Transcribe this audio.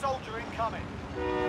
soldier incoming.